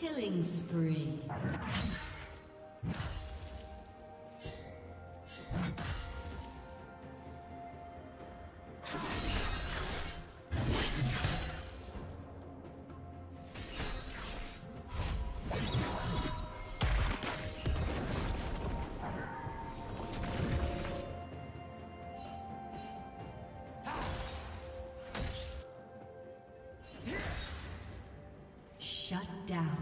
Killing spree. Shut down.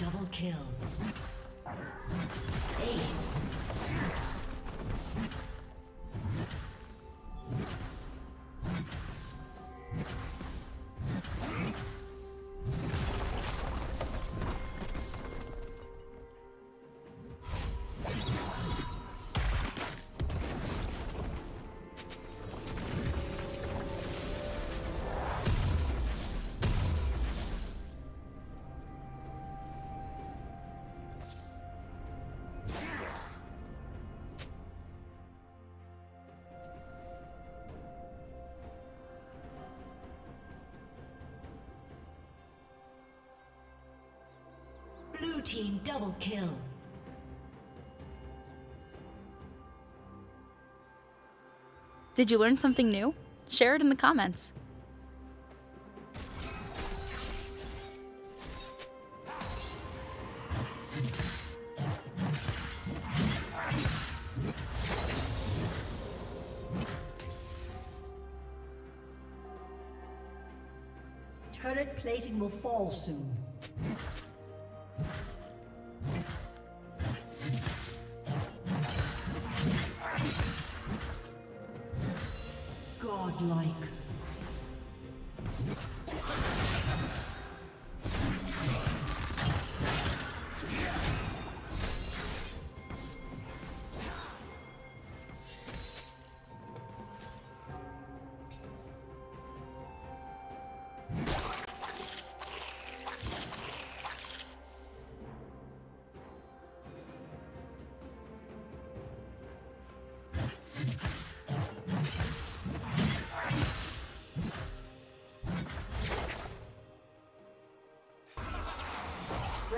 Double kill. Blue team double kill. Did you learn something new? Share it in the comments. Turret plating will fall soon.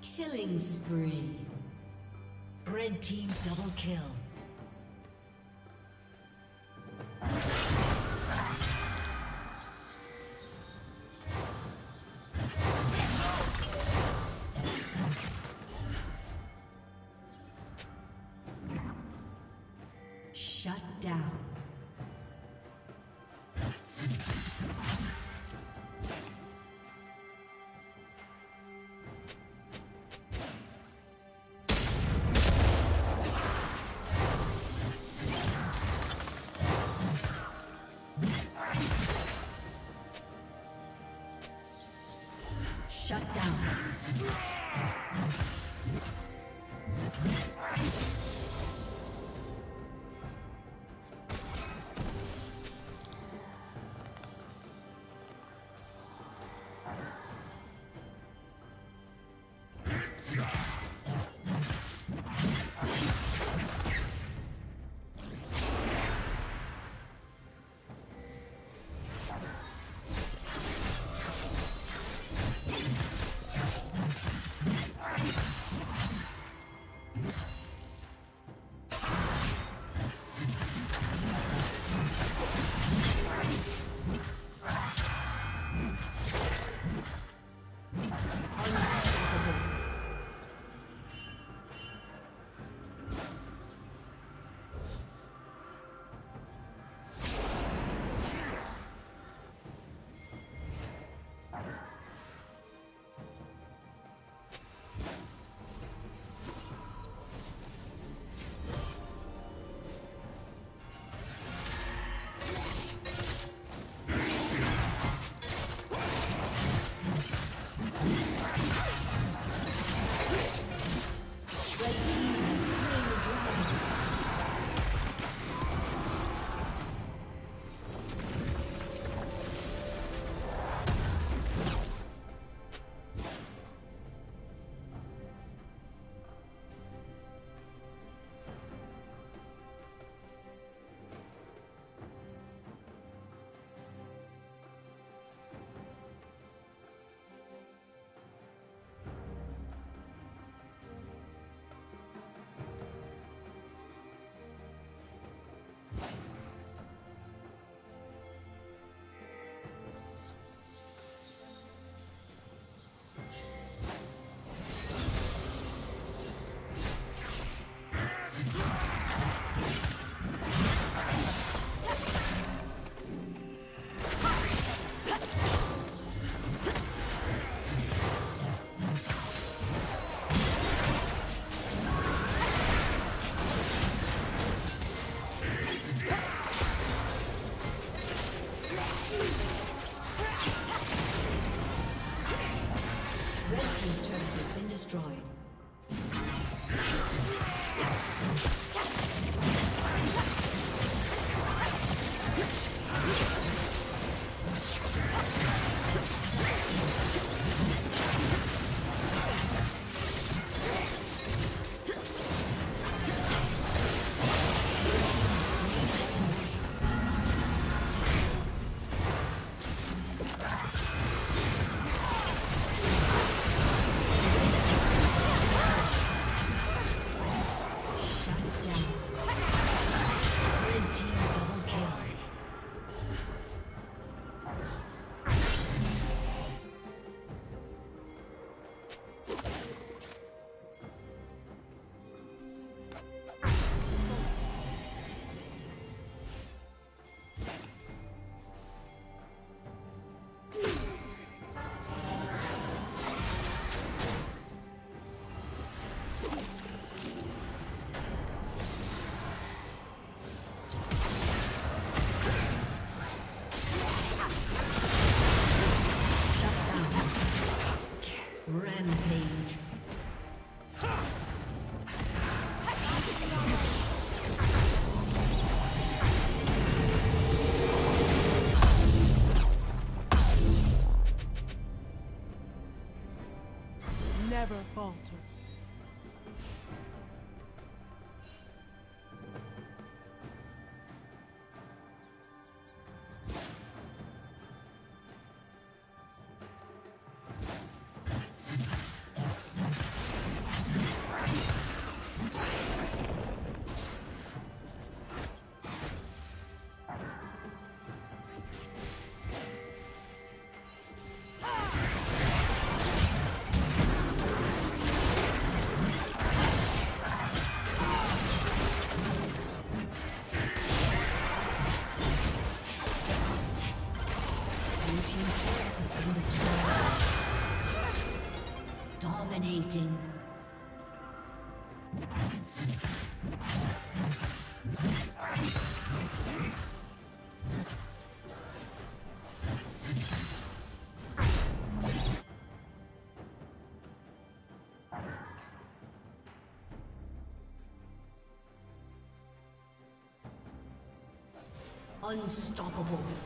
Killing spree. Red team double kill. altar. Dominating. Unstoppable.